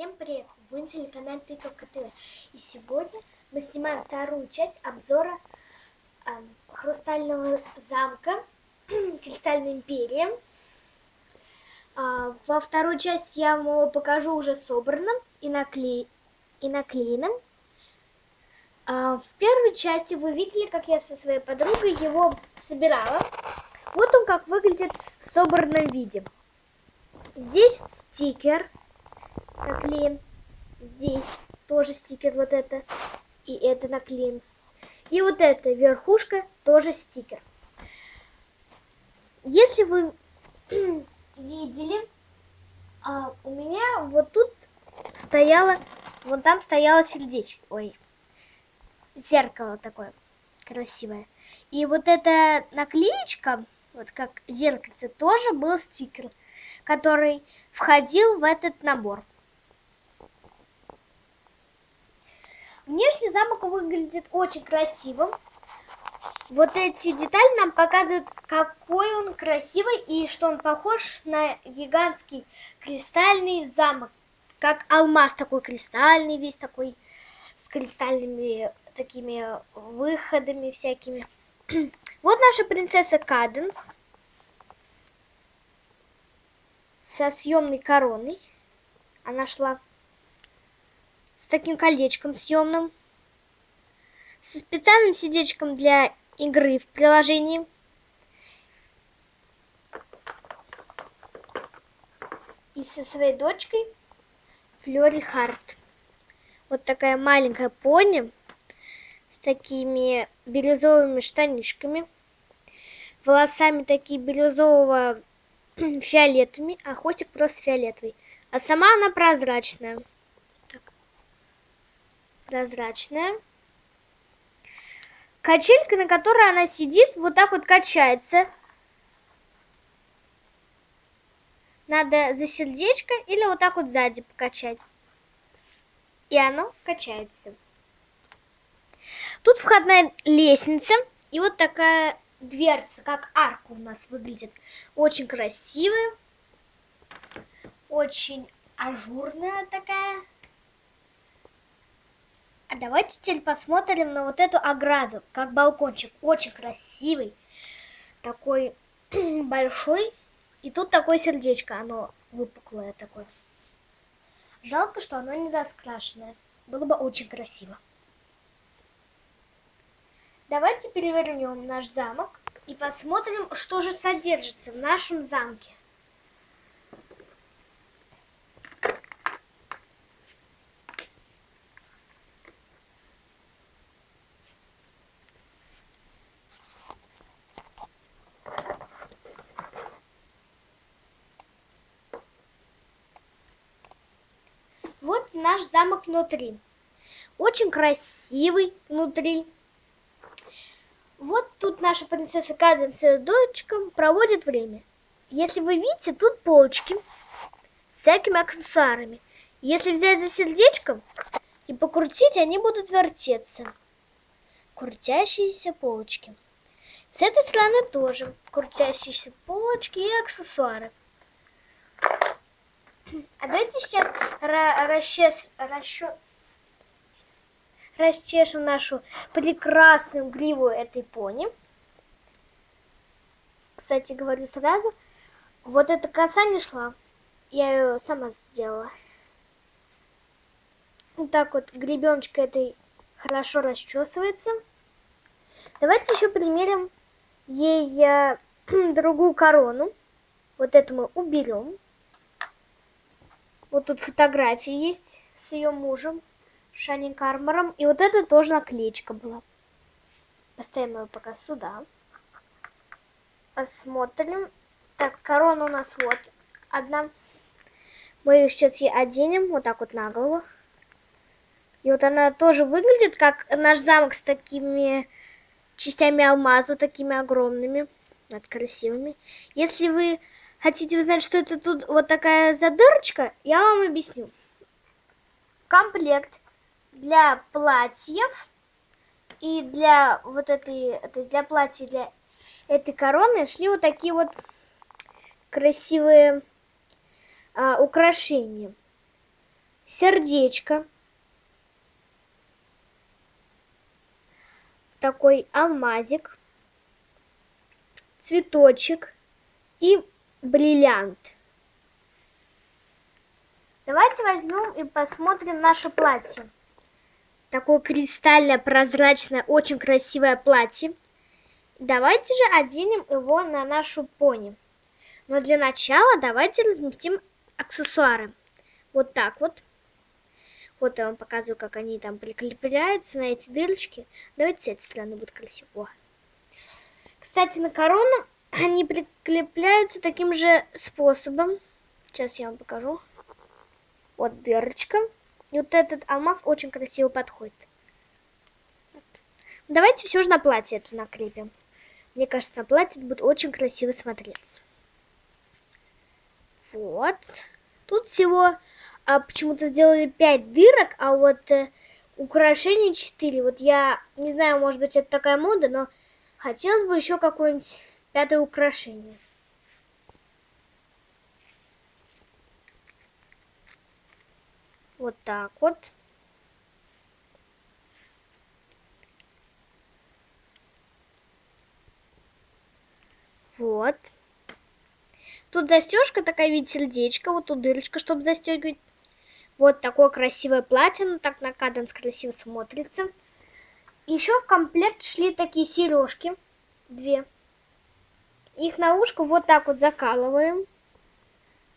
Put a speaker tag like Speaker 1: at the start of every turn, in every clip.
Speaker 1: Всем привет! Вы на телеканале Тыковка ТВ. И сегодня мы снимаем вторую часть обзора э, Хрустального замка Кристальной империи. Э, во вторую часть я вам его покажу уже собранным и, накле... и наклеенным. Э, в первой части вы видели, как я со своей подругой его собирала. Вот он как выглядит в собранном виде. Здесь стикер наклеен. Здесь тоже стикер вот это. И это наклеен. И вот эта верхушка тоже стикер. Если вы видели, а, у меня вот тут стояло, вот там стояло сердечко. Ой, зеркало такое красивое. И вот эта наклеечка, вот как зеркальце, тоже был стикер, который входил в этот набор. Внешний замок выглядит очень красивым. Вот эти детали нам показывают, какой он красивый и что он похож на гигантский кристальный замок. Как алмаз такой кристальный, весь такой с кристальными такими выходами всякими. Вот наша принцесса Каденс со съемной короной. Она шла таким колечком съемным, со специальным сидечком для игры в приложении. И со своей дочкой Флори Харт. Вот такая маленькая пони с такими бирюзовыми штанишками, волосами такие бирюзового фиолетовыми, а хвостик просто фиолетовый. А сама она прозрачная прозрачная. Качелька, на которой она сидит, вот так вот качается. Надо за сердечко или вот так вот сзади покачать. И оно качается. Тут входная лестница и вот такая дверца, как арка у нас выглядит. Очень красивая, очень ажурная такая. А давайте теперь посмотрим на вот эту ограду, как балкончик. Очень красивый, такой большой. И тут такое сердечко, оно выпуклое такое. Жалко, что оно недоскрашенное. Было бы очень красиво. Давайте перевернем наш замок и посмотрим, что же содержится в нашем замке. Вот наш замок внутри. Очень красивый внутри. Вот тут наша принцесса Каден с ее дочкой проводит время. Если вы видите, тут полочки с всякими аксессуарами. Если взять за сердечком и покрутить, они будут вертеться. Крутящиеся полочки. С этой стороны тоже крутящиеся полочки и аксессуары. А давайте сейчас расчес, расчес, расчешем нашу прекрасную гриву этой пони. Кстати, говорю сразу, вот эта коса не шла. Я ее сама сделала. Вот так вот гребеночка этой хорошо расчесывается. Давайте еще примерим ей э, другую корону. Вот эту мы уберем. Вот тут фотографии есть с ее мужем, Шани Кармаром. И вот это тоже наклеечка была. Поставим ее пока сюда. Посмотрим. Так, корона у нас вот одна. Мы ее сейчас ей оденем вот так вот на голову. И вот она тоже выглядит как наш замок с такими частями алмаза, такими огромными, вот красивыми. Если вы Хотите узнать, что это тут вот такая задырочка? Я вам объясню. Комплект для платьев и для вот этой, то есть для платья, для этой короны шли вот такие вот красивые а, украшения. сердечко, такой алмазик, цветочек и бриллиант. Давайте возьмем и посмотрим наше платье. Такое кристальное, прозрачное, очень красивое платье. Давайте же оденем его на нашу пони. Но для начала давайте разместим аксессуары. Вот так вот. Вот я вам показываю, как они там прикрепляются на эти дырочки. Давайте с этой стороны будет красиво. Кстати, на корону они прикрепляются таким же способом. Сейчас я вам покажу. Вот дырочка. И вот этот алмаз очень красиво подходит. Давайте все же на платье это накрепим. Мне кажется, на платье это будет очень красиво смотреться. Вот. Тут всего а, почему-то сделали 5 дырок, а вот э, украшений 4. Вот я не знаю, может быть, это такая мода, но хотелось бы еще какое-нибудь пятое украшение. Вот так вот. Вот. Тут застежка такая, видите, сердечко. Вот тут дырочка, чтобы застегивать. Вот такое красивое платье. Ну, так на каденс красиво смотрится. Еще в комплект шли такие сережки. Две. Их на ушко вот так вот закалываем.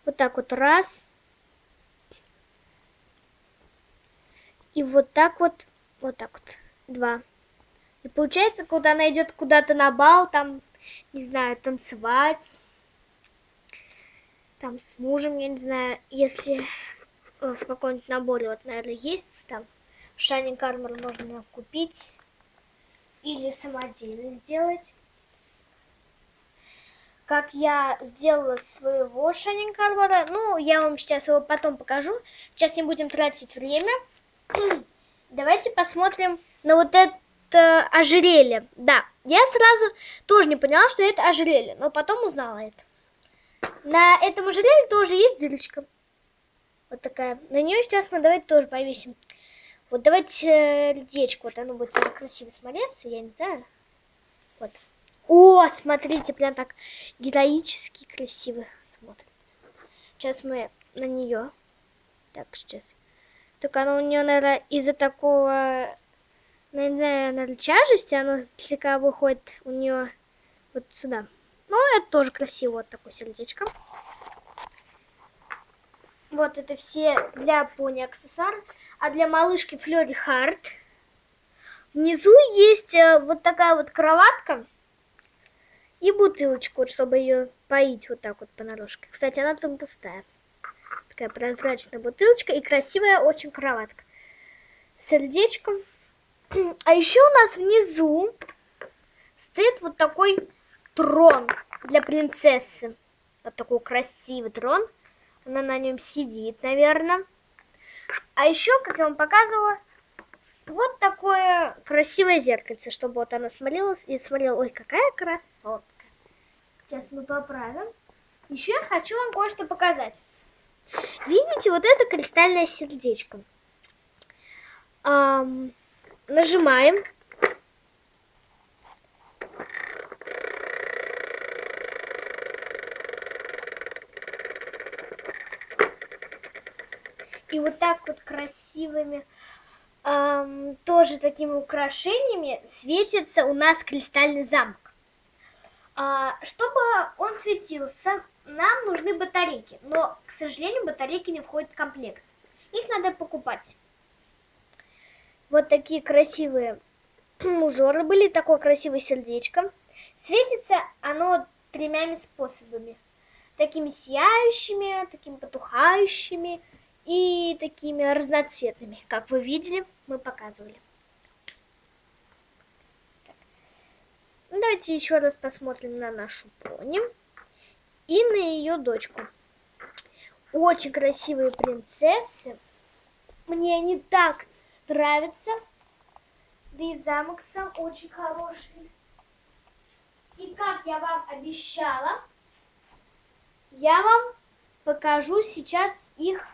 Speaker 1: Вот так вот раз. И вот так вот, вот так вот, два. И получается, когда она идет куда-то на бал, там, не знаю, танцевать, там с мужем, я не знаю, если в каком-нибудь наборе, вот, наверное, есть, там, Шайнинг Армор можно купить или самодельно сделать. Как я сделала своего Шайнинг Армора, ну, я вам сейчас его потом покажу. Сейчас не будем тратить время. Давайте посмотрим на вот это ожерелье. Да, я сразу тоже не поняла, что это ожерелье, но потом узнала это. На этом ожерелье тоже есть дырочка. Вот такая. На нее сейчас мы давайте тоже повесим. Вот давайте сердечко, вот оно будет красиво смотреться, я не знаю. О, смотрите, прям так героически красиво смотрится. Сейчас мы на нее. Так, сейчас. Только оно у нее, наверное, из-за такого, ну, не наверное, тяжести, оно слегка выходит у нее вот сюда. Ну, это тоже красиво, вот такое сердечко. Вот это все для пони аксессуар. А для малышки Флори Харт внизу есть э, вот такая вот кроватка и бутылочка, вот, чтобы ее поить вот так вот по понарошке. Кстати, она там пустая. Такая прозрачная бутылочка и красивая очень кроватка. Сердечком. А еще у нас внизу стоит вот такой трон для принцессы. Вот такой красивый трон. Она на нем сидит, наверное. А еще, как я вам показывала, вот такое красивое зеркальце, чтобы вот она смотрелась и смотрела, ой, какая красотка. Сейчас мы поправим. Еще я хочу вам кое-что показать. Видите, вот это кристальное сердечко. Эм, нажимаем. И вот так вот красивыми, эм, тоже такими украшениями светится у нас кристальный замок. А, чтобы он светился, нам нужны батарейки. Но, к сожалению, батарейки не входят в комплект. Их надо покупать. Вот такие красивые узоры были, такое красивое сердечко. Светится оно тремя способами. Такими сияющими, такими потухающими и такими разноцветными. Как вы видели, мы показывали. Так. Давайте еще раз посмотрим на нашу пони и на ее дочку. Очень красивые принцессы. Мне они так нравятся. Да и замок сам очень хороший. И как я вам обещала, я вам покажу сейчас их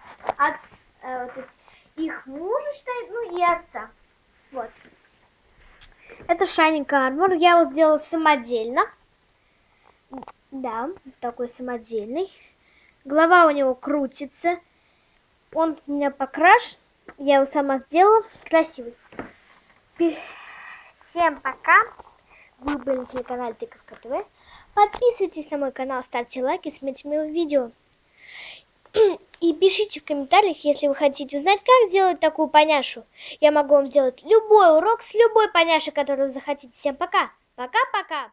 Speaker 1: э, то есть их мужа считает, ну и отца. Вот. Это Shining Armor. Я его сделала самодельно. Да, такой самодельный. Голова у него крутится. Он у меня покрашен. Я его сама сделала. Красивый. Всем пока. Вы были на телеканале Тыковка ТВ. Подписывайтесь на мой канал, ставьте лайки, смотрите мои видео. И пишите в комментариях, если вы хотите узнать, как сделать такую поняшу. Я могу вам сделать любой урок с любой поняшей, которую захотите. Всем пока. Пока-пока.